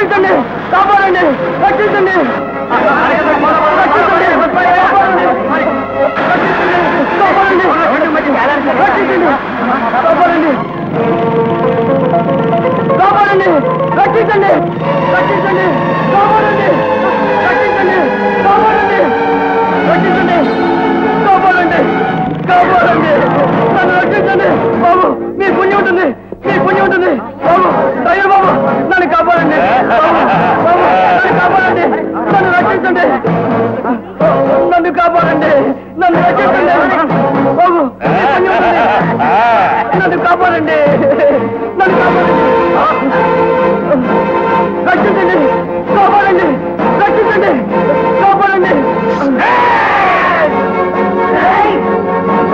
రక్షించండి. కాపాడండి. రక్షించండి. రక్షించండి. రక్షించండి. రక్షించండి. కాపాడండి. నన్ను రక్షించండి. బాబు నన్ను కాపాడండి. నన్ను కాపాడండి. రక్షించండి కాపాడండి. రక్షించండి. కాపాడండి.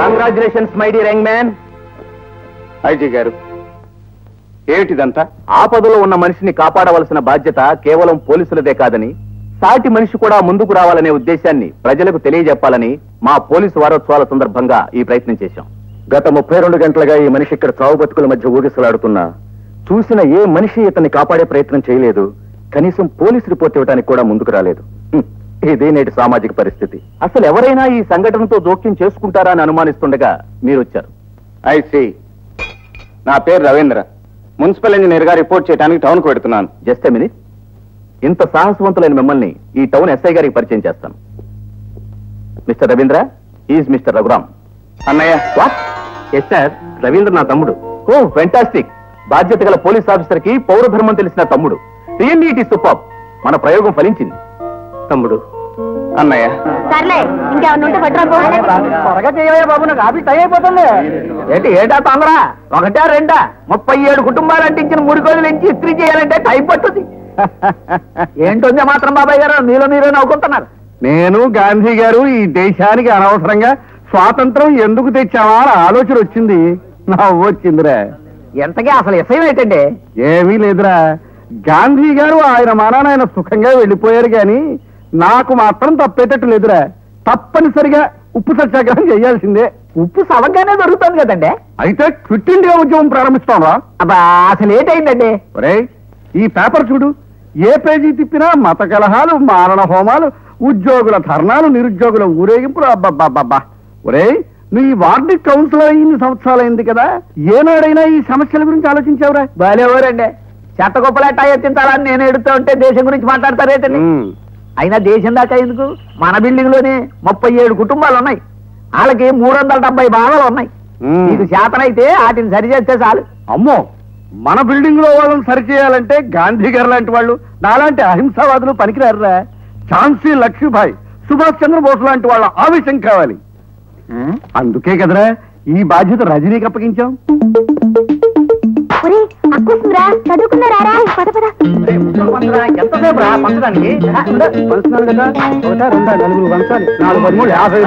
Congratulations my dear young man IG గారు ఏమిటిదంతా? ఆపదలో ఉన్న మనిషిని కాపాడవలసిన బాధ్యత కేవలం పోలీసులదే కాదని సాటి మనిషి కూడా ముందుకు రావాలనే ఉద్దేశాన్ని ప్రజలకు తెలియజెప్పాలని మా పోలీసు వారోత్సవాల సందర్భంగా ఈ ప్రయత్నం చేశాం. గత ముప్పై రెండు గంటలుగా ఈ మనిషి ఇక్కడ చావు బతుకుల మధ్య ఊగిసలాడుతున్నా చూసిన ఏ మనిషి ఇతన్ని కాపాడే ప్రయత్నం చేయలేదు కనీసం పోలీసు రిపోర్ట్ ఇవ్వడానికి కూడా ముందుకు రాలేదు. ఇది నేటి సామాజిక పరిస్థితి. అసలు ఎవరైనా ఈ సంఘటనతో జోక్యం చేసుకుంటారా అని అనుమానిస్తుండగా మీరు వచ్చారు ఐ సి. నా పేరు రవీంద్ర. మున్సిపల్ ఇంజనీర్గా రిపోర్ట్ చేయడానికి టౌన్కు పెడుతున్నాను జస్ట్ మినిట్. ఇంత సాహసవంతులైన మిమ్మల్ని ఈ టౌన్ ఎస్ఐ గారికి పరిచయం చేస్తాను. Mister Ravindra is mister Raghuram. అన్నయ్య. వాట్ ఎస్ సార్ రవీంద్ర నా తమ్ముడు. ఓ ఫెంటాస్టిక్ బాధ్యత గల పోలీస్ ఆఫీసర్కి పౌరధర్మం తెలిసిన తమ్ముడు. రియల్లీ ఇట్ ఇస్ సూపర్ మన ప్రయోగం ఫలించింది. తమ్ముడు. అన్నయ్య. సర్లే ఇంకేమన్నా. త్వరగా చేయవయ్యా బాబు నాకు ఆఫీస్ టైం అయిపోతుంది. ఏంటి ఏటా తొందర? ఒకటా రెండా? ముప్పై ఏడు కుటుంబాలు అంటించిన మూడు రోజులు నుంచి ఇస్త్రీ చేయాలంటే టైం పట్టుద్ది. ఏంటొందే మాత్రం బాబాయ్ గారు? మీలో మీరే నవ్వుకుంటున్నారు. నేను గాంధీ గారు ఈ దేశానికి అనవసరంగా స్వాతంత్రం ఎందుకు తెచ్చావా ఆలోచన వచ్చింది. నవ్వు వచ్చిందిరా. ఎంతకీ అసలు విషయం ఏంటండి? ఏమీ లేదురా. గాంధీ గారు ఆయన మనాన ఆయన సుఖంగా వెళ్ళిపోయారు గాని నాకు మాత్రం తప్పేటట్టు లేదురా. తప్పనిసరిగా ఉప్పు సత్యాగ్రహం చేయాల్సిందే. ఉప్పు సవగానే దొరుకుతుంది కదండి? అయితే క్విట్ ఇండియా ఉద్యమం ప్రారంభిస్తావా అబ్బా అసలు ఏంటైందండి ఒరేయ్ ఈ పేపర్ చూడు. ఏ పేజీ తిప్పినా మత కలహాలు మారణ హోమాలు ఉద్యోగుల ధర్నాలు నిరుద్యోగుల ఊరేగింపులు అబ్బబ్బబ్బబ్బా. ఒరేయ్ నువ్వు ఈ వార్డు కౌన్సిలర్ ఇన్ని సంవత్సరాలైంది కదా. ఏనాడైనా ఈ సమస్యల గురించి ఆలోచించావురా? బాలేవరండి. చెత్త కుప్పలేటా ఎత్తించాలని నేను ఎడుతూ ఉంటే దేశం గురించి మాట్లాడతారేటండి అయినా దేశం దాకా ఎందుకు? మన బిల్డింగ్లోనే ముప్పై ఏడు కుటుంబాలు ఉన్నాయి. వాళ్ళకి మూడు వందల డెబ్బై భాగాలు ఉన్నాయి. ఇది శాతనైతే వాటిని సరి చేస్తే చాలు. అమ్మో! మన బిల్డింగ్లో వాళ్ళని సరిచేయాలంటే గాంధీ గారు లాంటి వాళ్ళు నాలాంటి అహింసావాదులు పనికిరారురా. ఝాన్సీ లక్ష్మీబాయి సుభాష్ చంద్రబోస్ లాంటి వాళ్ళ ఆవేశం కావాలి. అందుకే కదరా ఈ బాధ్యత రజనీకి అప్పగించాం. చదువుకున్నారా పద పద. ఎంతసేపు రా పంచడానికి పంచుతున్నాను కదా. ఒకటా రెండా నలుగురు వంచాలి నాలుగు పదమూడు యాభై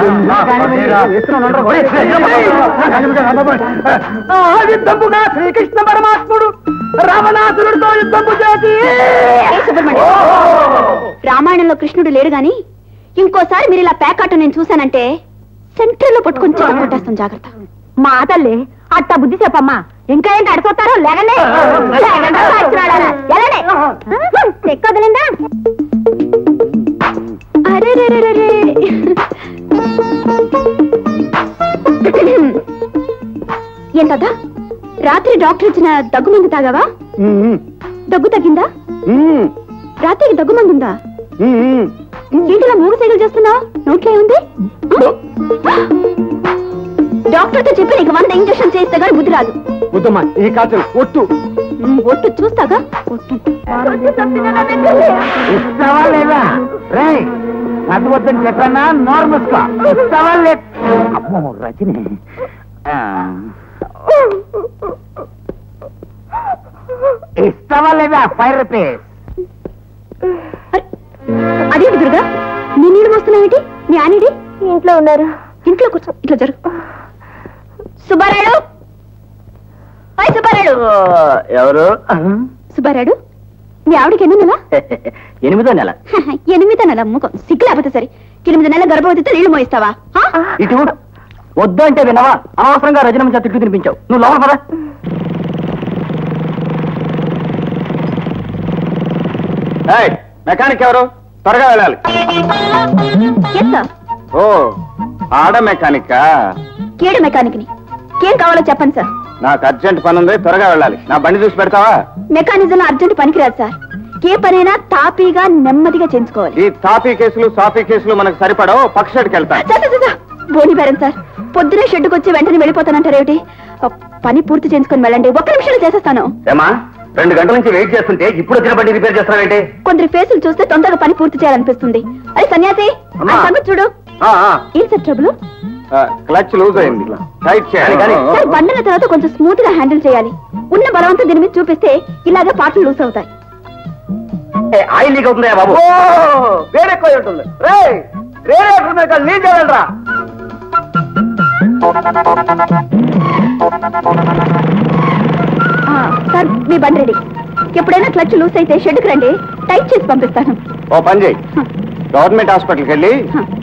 యుద్ధముగా శ్రీకృష్ణ పరమాత్ముడు రామనాథుడితో యుద్ధము చేసి. రామాయణంలో కృష్ణుడు లేడు గాని ఇంకోసారి మీరు ఇలా ప్యాకాట నేను చూశానంటే సెంటర్లో పట్టుకొని కొట్టేస్తాం జాగ్రత్త. మా తల్లి అట్ట బుద్ధి చెప్పమ్మా. ఇంకా ఏంటి అడుగుతారో లేగండి ఎక్కదలిందా అరే రే రే రే ఏంటదా రాత్రి డాక్టర్ ఇచ్చిన దగ్గు మందు తాగావా? దగ్గు తగ్గిందా? రాత్రికి దగ్గు మందు ఉందా? ఏంటిలా మూడు సైకిల్ చేస్తున్నావు? నోట్లో ఏముంది? డాక్టర్తో చెప్పి నీకు వంద ఇంజక్షన్ చేస్తే గానీ బుద్ధి రాదు వద్దమ్మా ఈ కాచలు ఒట్టు. ఒట్టు చూస్తాగా? ఒట్టు. ఇస్తావా లేదా? రే చదవద్దని చెప్పానా నార్మల్గా ఇస్తావా లేదు అమ్మో రజని. ఇస్తావా లేదా? Five rupees. అరే, అదేంటి దుర్గా? నీ నీళ్ళు మోస్తున్నావేంటి? నీ ఆనిడి ఇంట్లో ఉన్నారు. ఇంట్లో కూర్చో ఇట్లా జరుగు. సుబ్బారాయుడు? హాయ్ సుబ్బారాయుడు. ఎవరు? సుబ్బారాయుడు మీ ఆవిడకి ఎన్ని నెల? ఎనిమిదో నెల. ఎనిమిది నెల ముఖ సిగ్గు లేకపోతే సరే. ఎనిమిది నెలల గర్భవతితో నీళ్ళు మోయిస్తావా? ఇటు వద్దు అంటే వినవా? అనవసరంగా రజనమ్మ చేత తిట్లు తినిపించావు. నువ్వు లోపల పద. మెకానిక్ ఎవరు? త్వరగా వెళ్ళాలి. ఓ ఆడ మెకానిక్? కేడు మెకానిక్ని ఏం కావాలో చెప్పండి సార్. నాకు అర్జెంట్ పని ఉంది త్వరగా వెళ్ళాలి. నా బండి చూసి పెడతావా? మెకానిజం అర్జెంట్ పనికిరాదు సార్. ఏ పనైనా తాపీగా నెమ్మదిగా చేయించుకోవాలి. ఈ తాపీ కేసులు సాఫీ కేసులు మనకు సరిపడవు. పక్షడికి వెళ్తా బోని బేరం సార్. పొద్దునే షెడ్డుకు వచ్చి వెంటనే వెళ్ళిపోతానంటారేమిటి పని పూర్తి చేసుకుని వెళ్ళండి. ఒక్క నిమిషంలో చేసేస్తాను. ఏమా? రెండు గంటల నుంచి వెయిట్ చేస్తుంటే ఇప్పుడు వచ్చిన బండి రిపేర్ చేస్తావేంటి కొందరి ఫేసులు చూస్తే తొందరగా పని పూర్తి చేయాలనిపిస్తుంది. అది సన్యాసి చూడు. ఏం సార్ ట్రబుల్ క్లచ్ లూజ్ అయింది. టైట్ చేయాలి. సార్ బండిన తర్వాత కొంచెం స్మూత్గా హ్యాండిల్ చేయాలి. ఉన్న బలవంతం దీని మీద చూపిస్తే ఇలాగే పాటలు లూస్ అవుతాయి. ఆయిల్ లీక్ అవుతుందా బాబు? వేరే ఎక్కువ ఉంటుంది. రే వేరే లీక్ చేయాలరా ఆ, సార్ మీ బండి రెడీ. ఎప్పుడైనా క్లచ్ లూస్ అయితే షెడ్కి రండి. టైట్ చేసి పంపిస్తాను. ఓ పని చేయి. గవర్నమెంట్ హాస్పిటల్కి వెళ్ళి.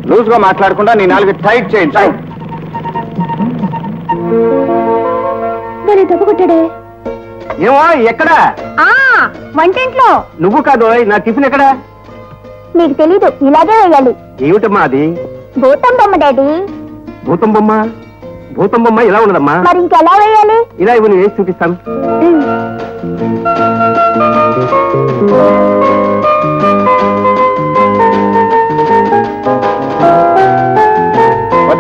లూజ్గా మాట్లాడకుండా నీ నాలుగు టైట్ చేయించు మరి దెబ్బ కొట్టాడే? ఏమో ఎక్కడ? వంటింట్లో. నువ్వు కాదు నా టిఫిన్ ఎక్కడ? నీకు తెలీదు ఇలాగే వేయాలి. ఏమిటమ్మా అది? భూతం బొమ్మ డాడీ. భూతం బొమ్మ? భూతం బొమ్మ ఇలా ఉండదమ్మా. మరి ఇంకెలా వేయాలి? ఇలా ఇవ్వు నేను వేసి చూపిస్తాను.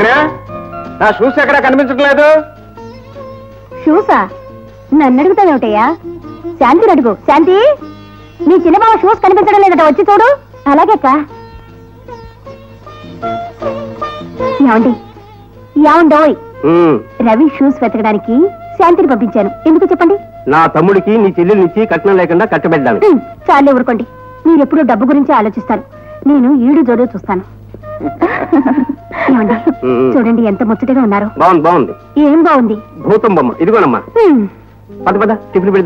వదినా నా షూస్ ఎక్కడ కనిపించట్లేదు? షూసా నన్ను అడుగుతావేమిటయ్యా శాంతిని అడుగు శాంతి. నీ చిన్నబావ షూస్ కనిపించడం లేదట వచ్చి చూడు. అలాగేక్క ఏమండి? ఏమండోయ్ రవి షూస్ వెతకడానికి శాంతిని పంపించాను. ఎందుకు చెప్పండి? నా తమ్ముడికి నీ చెల్లెల్నిచ్చి కట్నం లేకుండా కట్టబెట్టాను. చాలే ఊరుకోండి. మీరెప్పుడు డబ్బు గురించి ఆలోచిస్తారు నేను ఈడు జోడు చూస్తాను. ఏమండి. చూడండి ఎంత ముచ్చటగా ఉన్నారు. బాగుంది బాగుంది. ఏం బాగుంది? భూతం బొమ్మ ఇదిగోనమ్మా. పద పద టిఫిన్ పెడి